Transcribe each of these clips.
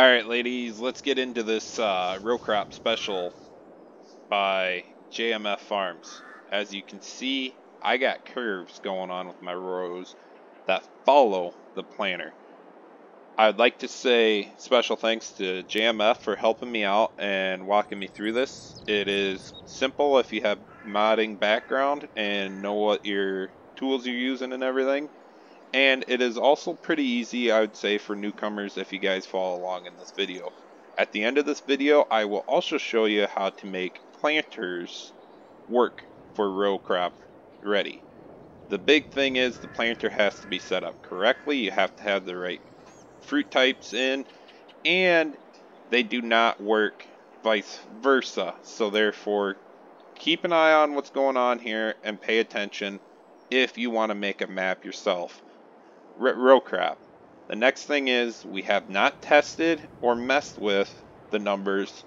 Alright ladies, let's get into this uh, row crop special by JMF Farms. As you can see, I got curves going on with my rows that follow the planter. I'd like to say special thanks to JMF for helping me out and walking me through this. It is simple if you have modding background and know what your tools you're using and everything. And it is also pretty easy, I would say, for newcomers if you guys follow along in this video. At the end of this video, I will also show you how to make planters work for row crop ready. The big thing is the planter has to be set up correctly. You have to have the right fruit types in, and they do not work vice versa. So therefore, keep an eye on what's going on here and pay attention if you want to make a map yourself row crop. The next thing is we have not tested or messed with the numbers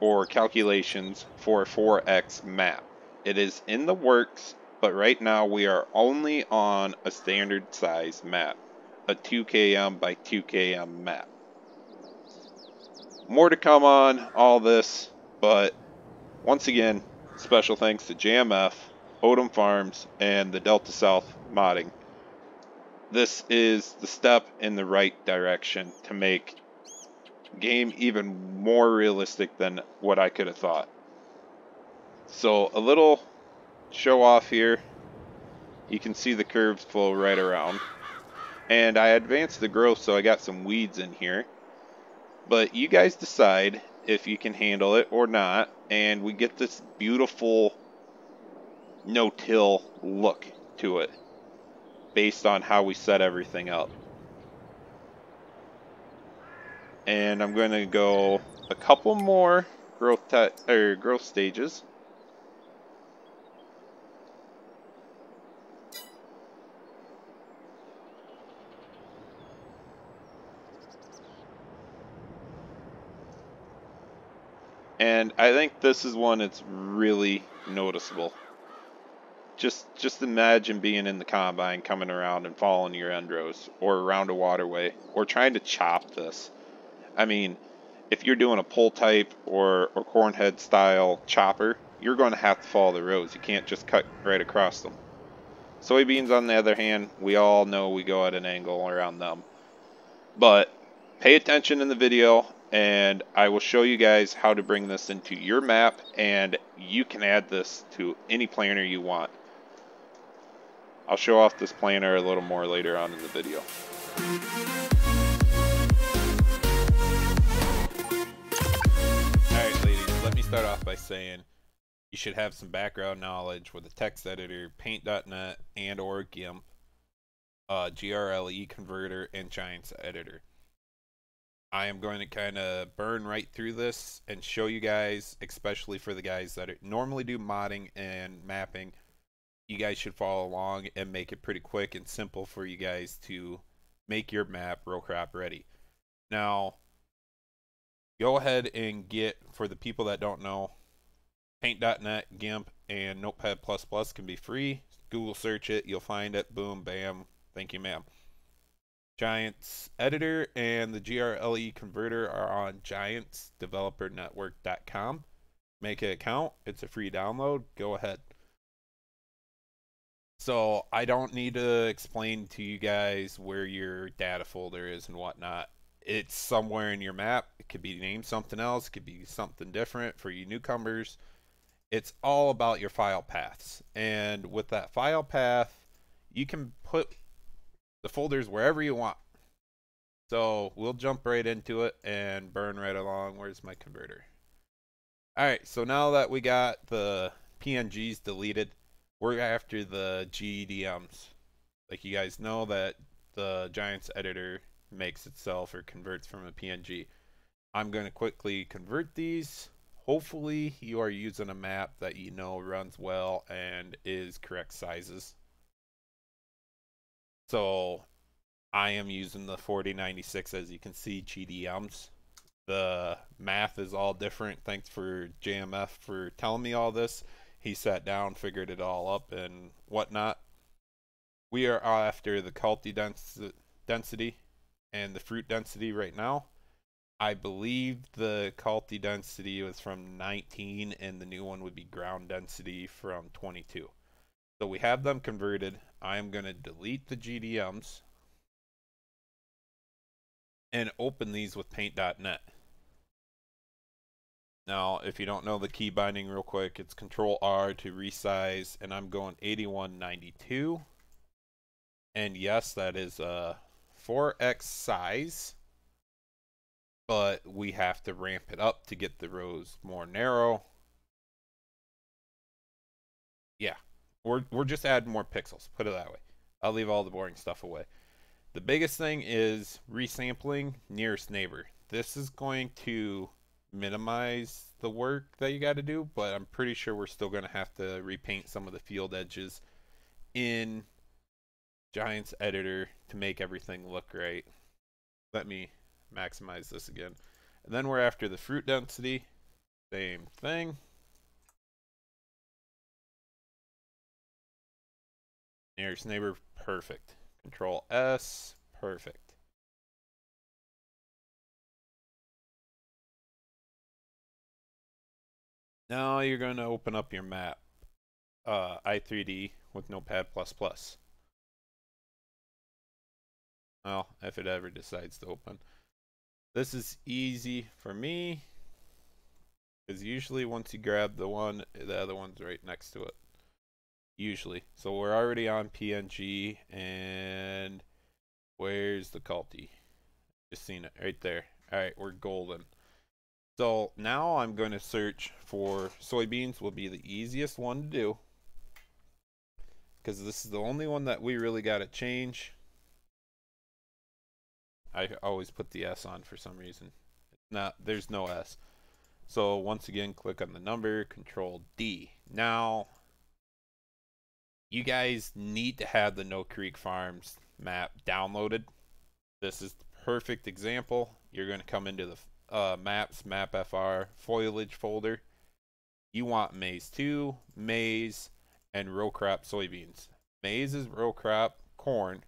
or calculations for a 4x map. It is in the works, but right now we are only on a standard size map, a 2km by 2km map. More to come on all this, but once again, special thanks to JMF, Odom Farms, and the Delta South Modding this is the step in the right direction to make game even more realistic than what I could have thought. So a little show off here. You can see the curves flow right around. And I advanced the growth so I got some weeds in here. But you guys decide if you can handle it or not. And we get this beautiful no-till look to it based on how we set everything up. And I'm going to go a couple more growth or growth stages. And I think this is one that's really noticeable just just imagine being in the combine coming around and following your end rows or around a waterway or trying to chop this. I mean if you're doing a pull type or or corn head style chopper you're going to have to follow the rows. You can't just cut right across them. Soybeans on the other hand we all know we go at an angle around them. But pay attention in the video and I will show you guys how to bring this into your map and you can add this to any planter you want. I'll show off this planter a little more later on in the video. Alright ladies, let me start off by saying you should have some background knowledge with a text editor, paint.net, and or GIMP, uh, GRLE converter, and Giants editor. I am going to kind of burn right through this and show you guys, especially for the guys that normally do modding and mapping, you guys should follow along and make it pretty quick and simple for you guys to make your map row crop ready. Now, go ahead and get, for the people that don't know, Paint.net, GIMP, and Notepad++ can be free. Google search it, you'll find it. Boom, bam. Thank you, ma'am. Giants editor and the GRLE converter are on giantsdevelopernetwork.com. Make an account. It's a free download. Go ahead. So I don't need to explain to you guys where your data folder is and whatnot. It's somewhere in your map. It could be named something else. It could be something different for you newcomers. It's all about your file paths. And with that file path, you can put the folders wherever you want. So we'll jump right into it and burn right along. Where's my converter? Alright, so now that we got the PNGs deleted, we're after the GDMs. Like you guys know that the Giants editor makes itself or converts from a PNG. I'm going to quickly convert these. Hopefully you are using a map that you know runs well and is correct sizes. So I am using the 4096 as you can see GDMs. The math is all different. Thanks for JMF for telling me all this he sat down, figured it all up, and whatnot. We are after the culti dens density and the fruit density right now. I believe the culti density was from 19 and the new one would be ground density from 22. So we have them converted. I am going to delete the GDMs and open these with paint.net. Now, if you don't know the key binding real quick, it's control R to resize and I'm going 8192. And yes, that is a 4x size but we have to ramp it up to get the rows more narrow. Yeah, we're, we're just adding more pixels, put it that way. I'll leave all the boring stuff away. The biggest thing is resampling nearest neighbor. This is going to minimize the work that you got to do, but I'm pretty sure we're still going to have to repaint some of the field edges in Giants Editor to make everything look right. Let me maximize this again. And then we're after the fruit density. Same thing. Nearest neighbor, perfect. Control S, perfect. Now you're going to open up your map, uh, i3D with Notepad++. Well, if it ever decides to open. This is easy for me because usually once you grab the one, the other one's right next to it. Usually. So we're already on PNG and where's the culti? Just seen it right there. Alright, we're golden. So now I'm going to search for soybeans will be the easiest one to do because this is the only one that we really got to change. I always put the S on for some reason. Not there's no S. So once again, click on the number, Control D. Now, you guys need to have the No Creek Farms map downloaded. This is the perfect example. You're going to come into the uh, Maps, Map FR, Foliage folder. You want maize 2, maize, and row crop soybeans. Maize is row crop corn.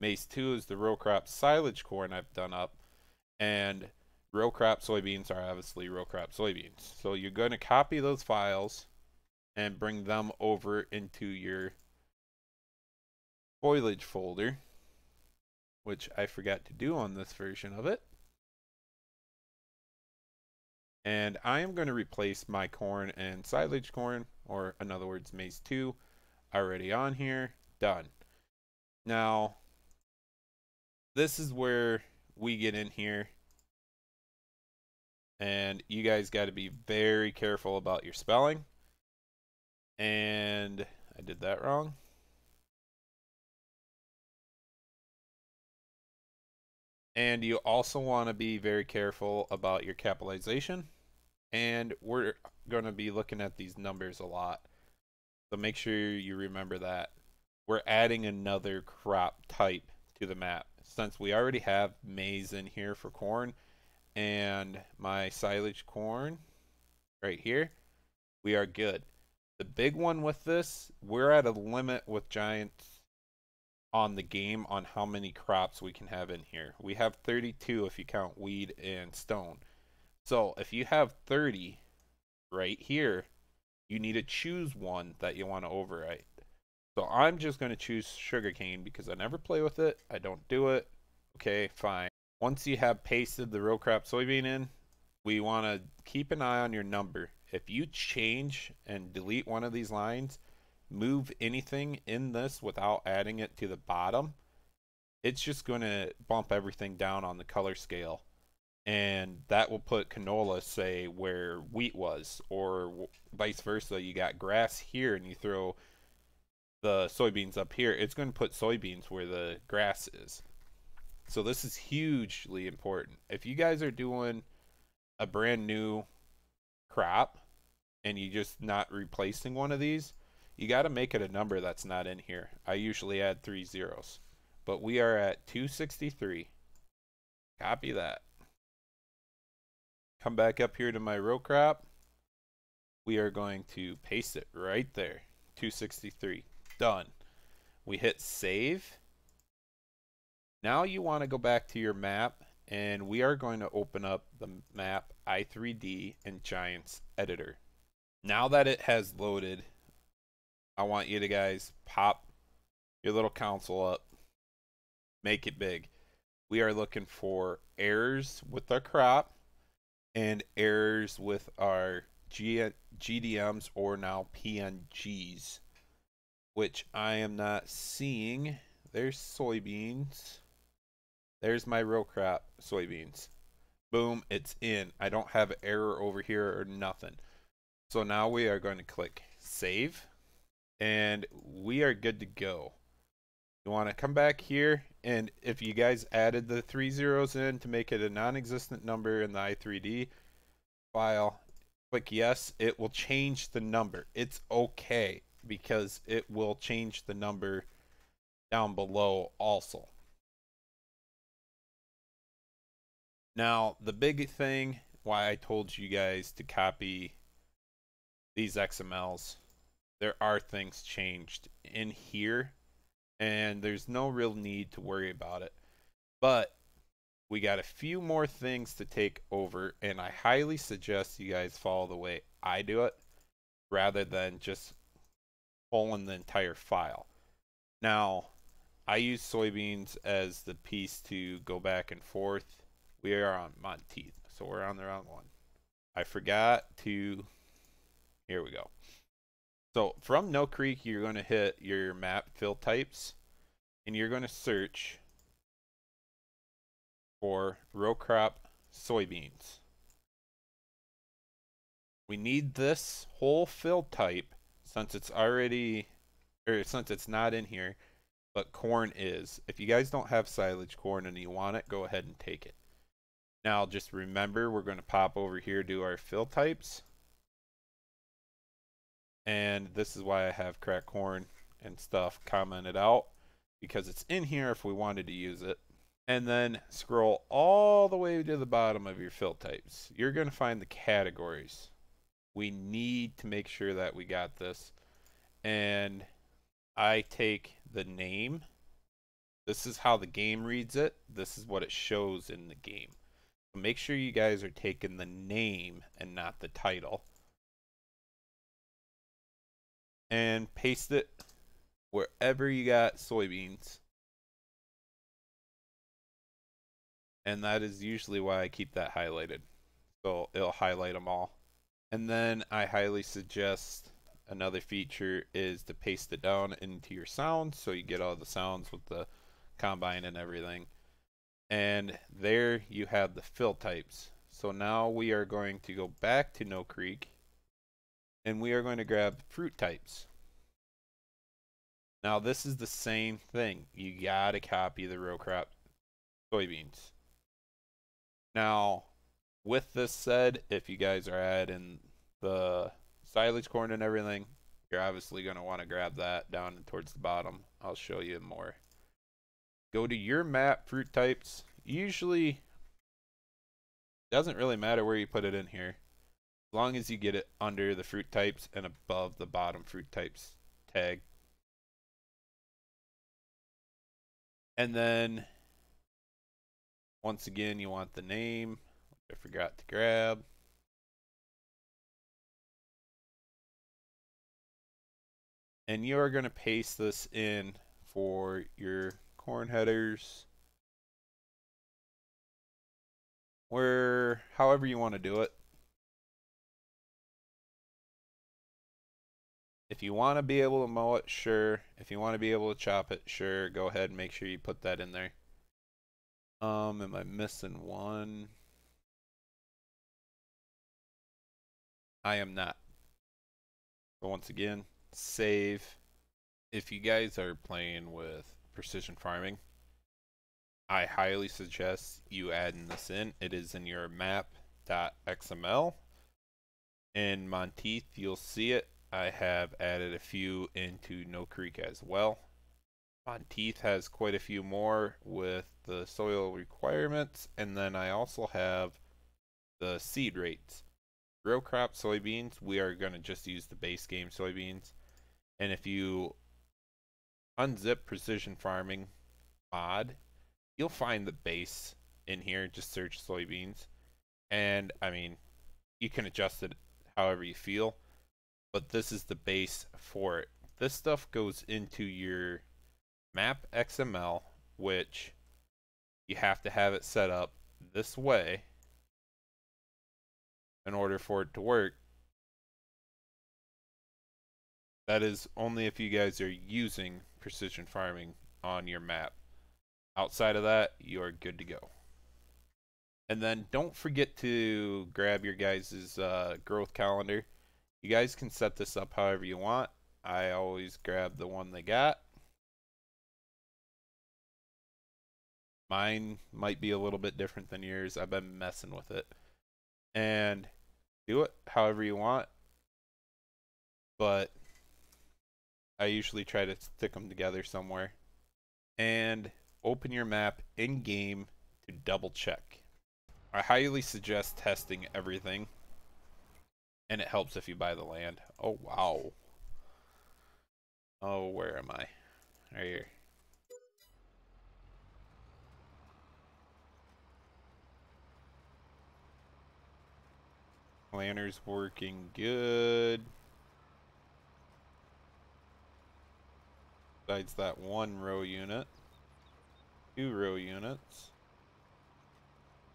Maize 2 is the row crop silage corn I've done up. And row crop soybeans are obviously row crop soybeans. So you're going to copy those files and bring them over into your foliage folder, which I forgot to do on this version of it. And I am going to replace my corn and silage corn, or in other words, maize 2, already on here. Done. Now, this is where we get in here. And you guys got to be very careful about your spelling. And I did that wrong. And you also want to be very careful about your capitalization. And we're going to be looking at these numbers a lot. So make sure you remember that. We're adding another crop type to the map since we already have maize in here for corn and my silage corn right here, we are good. The big one with this, we're at a limit with Giants on the game on how many crops we can have in here. We have 32 if you count weed and stone. So if you have 30 right here, you need to choose one that you want to overwrite. So I'm just going to choose sugarcane because I never play with it. I don't do it. Okay, fine. Once you have pasted the row crop soybean in, we want to keep an eye on your number. If you change and delete one of these lines, move anything in this without adding it to the bottom, it's just going to bump everything down on the color scale. And that will put canola, say, where wheat was, or vice versa. You got grass here and you throw the soybeans up here, it's going to put soybeans where the grass is. So this is hugely important. If you guys are doing a brand new crop and you're just not replacing one of these, you got to make it a number that's not in here. I usually add three zeros, but we are at 263. Copy that. Come back up here to my row crop. We are going to paste it right there. 263. Done. We hit save. Now you want to go back to your map and we are going to open up the map i3D in Giants Editor. Now that it has loaded, I want you to guys pop your little console up, make it big. We are looking for errors with our crop and errors with our G- GDMs or now PNGs, which I am not seeing. There's soybeans. There's my row crop soybeans. Boom, it's in. I don't have error over here or nothing. So now we are going to click save and we are good to go. You want to come back here and if you guys added the three zeros in to make it a non-existent number in the i3D file, click yes, it will change the number. It's okay because it will change the number down below also. Now, the big thing why I told you guys to copy these XMLs, there are things changed in here, and there's no real need to worry about it. But we got a few more things to take over, and I highly suggest you guys follow the way I do it rather than just pulling the entire file. Now, I use soybeans as the piece to go back and forth. We are on Monteith, so we're on the wrong one. I forgot to, here we go. So from No Creek, you're going to hit your map fill types, and you're going to search for row crop soybeans. We need this whole fill type since it's already, or since it's not in here, but corn is. If you guys don't have silage corn and you want it, go ahead and take it. Now just remember we're going to pop over here to our fill types. And this is why I have crack corn and stuff commented out because it's in here if we wanted to use it and then scroll all the way to the bottom of your fill types. You're going to find the categories. We need to make sure that we got this. And I take the name. This is how the game reads it. This is what it shows in the game. Make sure you guys are taking the name and not the title. And paste it wherever you got soybeans. and that is usually why I keep that highlighted. So it'll highlight them all. And then I highly suggest another feature is to paste it down into your sounds so you get all the sounds with the combine and everything. And there you have the fill types. So now we are going to go back to No Creek and we are going to grab fruit types. Now this is the same thing. You gotta copy the row crop soybeans. Now, with this said, if you guys are adding the silage corn and everything, you're obviously to want to grab that down towards the bottom. I'll show you more. Go to your map fruit types. Usually, doesn't really matter where you put it in here. Long as you get it under the fruit types and above the bottom fruit types tag. And then once again, you want the name, I forgot to grab. And you are going to paste this in for your corn headers. Where, however you want to do it. If you want to be able to mow it, sure. If you want to be able to chop it, sure. Go ahead and make sure you put that in there. Um, am I missing one? I am not. But once again, save. If you guys are playing with precision farming, I highly suggest you adding this in. It is in your map.xml. In Monteith, you'll see it. I have added a few into No Creek as well. Monteith has quite a few more with the soil requirements, and then I also have the seed rates. Row crop soybeans, we are going to just use the base game soybeans. And if you unzip precision farming mod, you'll find the base in here, just search soybeans. And I mean, you can adjust it however you feel, but this is the base for it. This stuff goes into your map XML, which you have to have it set up this way in order for it to work. That is only if you guys are using precision farming on your map. Outside of that, you are good to go. And then don't forget to grab your guys' uh, growth calendar. You guys can set this up however you want. I always grab the one they got. Mine might be a little bit different than yours. I've been messing with it. And do it however you want. But I usually try to stick them together somewhere. And open your map in game to double check. I highly suggest testing everything. And it helps if you buy the land. Oh, wow. Oh, where am I? Right here. Planner's working good. Besides that one row unit. Two row units.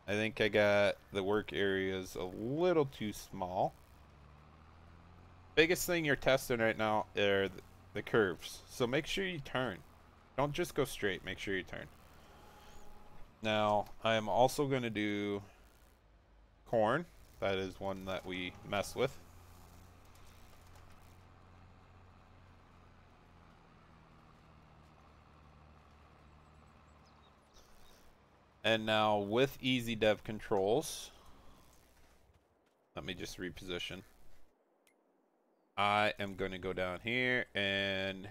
I think I got the work areas a little too small. Biggest thing you're testing right now are the, curves. So make sure you turn. Don't just go straight, make sure you turn. Now, I am also going to do corn. That is one that we mess with. And now with easy dev controls, let me just reposition. I am going to go down here and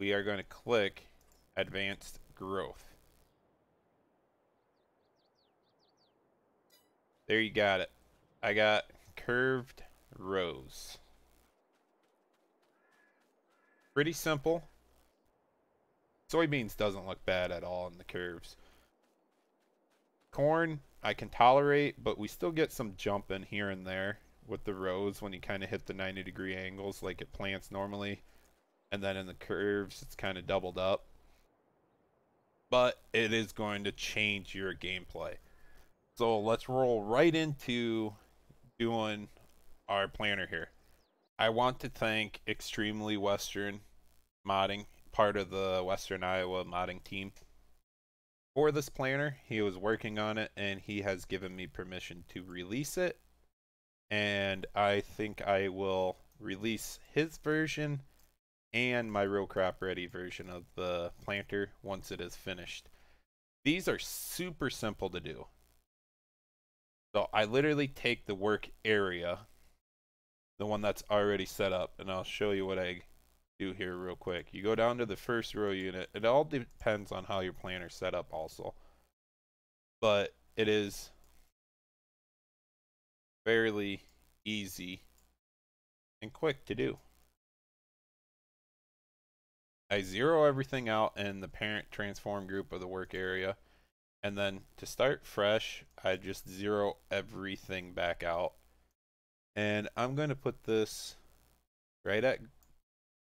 we are going to click advanced growth. There you got it. I got curved rows. Pretty simple. Soybeans doesn't look bad at all in the curves. Corn, I can tolerate, but we still get some jump in here and there with the rows when you kind of hit the 90 degree angles like it plants normally. And then in the curves, it's kind of doubled up. But it is going to change your gameplay. So let's roll right into doing our planner here. I want to thank Extremely Western Modding, part of the Western Iowa modding team. For this planner, he was working on it and he has given me permission to release it. And I think I will release his version and my row crop ready version of the planter once it is finished. These are super simple to do. So I literally take the work area, the one that's already set up, and I'll show you what I do here real quick. You go down to the first row unit. It all depends on how your planner's set up also. But it is fairly easy and quick to do. I zero everything out in the parent transform group of the work area and then to start fresh, I just zero everything back out. And I'm going to put this right at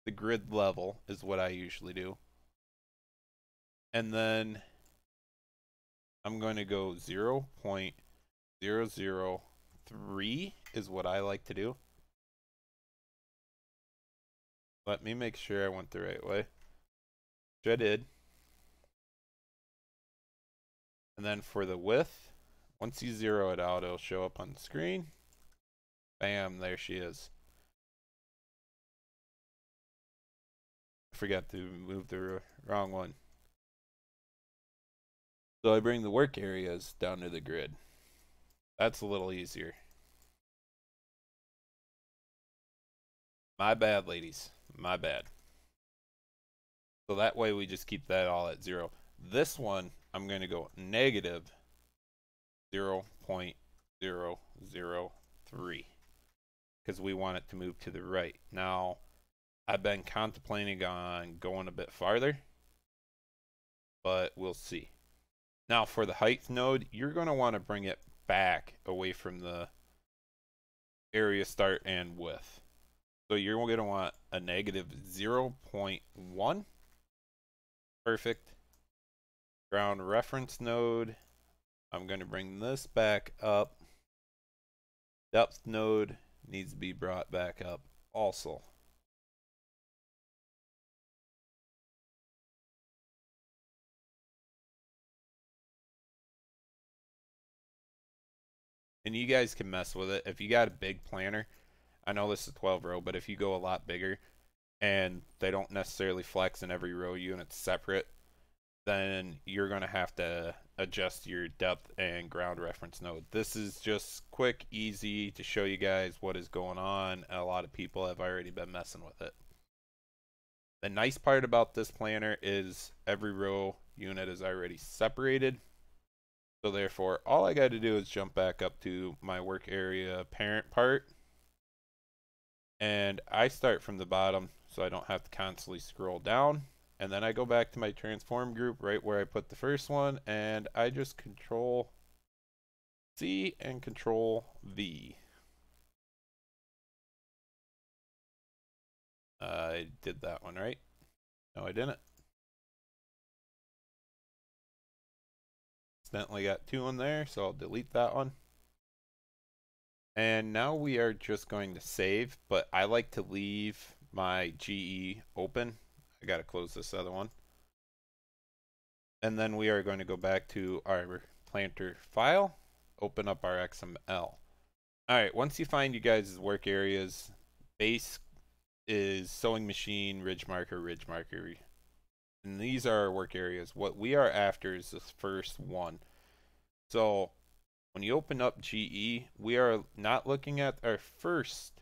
the grid level is what I usually do. And then I'm going to go 0 0.003 is what I like to do. Let me make sure I went the right way. Which I did. And then for the width, once you zero it out, it'll show up on the screen. Bam, there she is. I forgot to move the wrong one. So I bring the work areas down to the grid. That's a little easier. My bad, ladies. My bad. So that way we just keep that all at zero. This one, I'm going to go negative 0.003 because we want it to move to the right. Now, I've been contemplating on going a bit farther, but we'll see. Now for the height node, you're going to want to bring it back away from the area start and width. So you're going to want a negative 0.1. Perfect. Ground reference node. I'm going to bring this back up. Depth node needs to be brought back up also. And you guys can mess with it. If you got a big planner, I know this is 12 row, but if you go a lot bigger and they don't necessarily flex in every row unit separate, then you're going to have to adjust your depth and ground reference node. This is just quick, easy to show you guys what is going on. A lot of people have already been messing with it. The nice part about this planner is every row unit is already separated. So therefore, all I got to do is jump back up to my work area parent part. And I start from the bottom so I don't have to constantly scroll down. And then I go back to my transform group right where I put the first one and I just control C and control V. I did that one right. No, I didn't. Accidentally got two in there, so I'll delete that one. And now we are just going to save, but I like to leave my GE open. I gotta close this other one. And then we are going to go back to our planter file, open up our XML. Alright, once you find you guys' work areas, base is sewing machine, ridge marker, ridge marker, and these are our work areas. What we are after is this first one. So when you open up GE, we are not looking at our first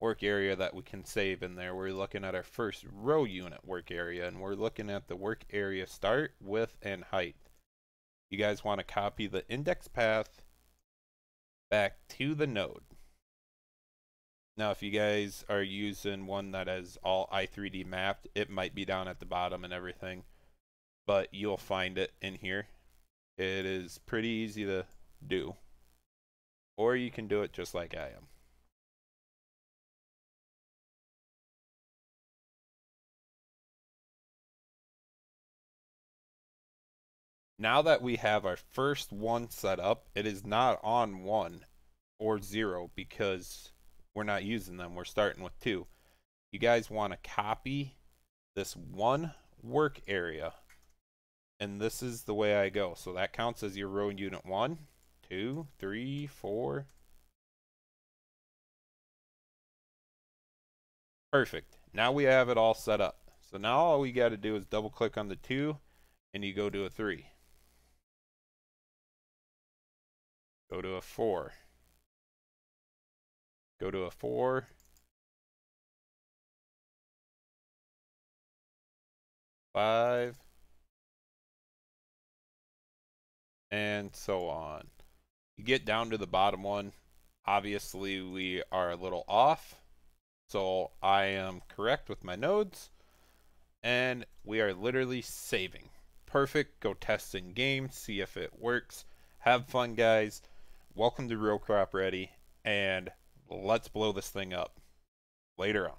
work area that we can save in there. We're looking at our first row unit work area, and we're looking at the work area start, width, and height. You guys want to copy the index path back to the node. Now, if you guys are using one that is all i3D mapped, it might be down at the bottom and everything, but you'll find it in here. It is pretty easy to do, or you can do it just like I am. Now that we have our first one set up, it is not on one or zero because we're not using them. We're starting with two. You guys want to copy this one work area. And this is the way I go. So that counts as your row unit one, two, three, four. Perfect. Now we have it all set up. So now all we got to do is double click on the two and you go to a three. Go to a four. Go to a 4. Five. And so on. You get down to the bottom one. Obviously, we are a little off. So I am correct with my nodes. And we are literally saving. Perfect. Go test in game. See if it works. Have fun, guys. Welcome to Row Crop Ready. And let's blow this thing up later on.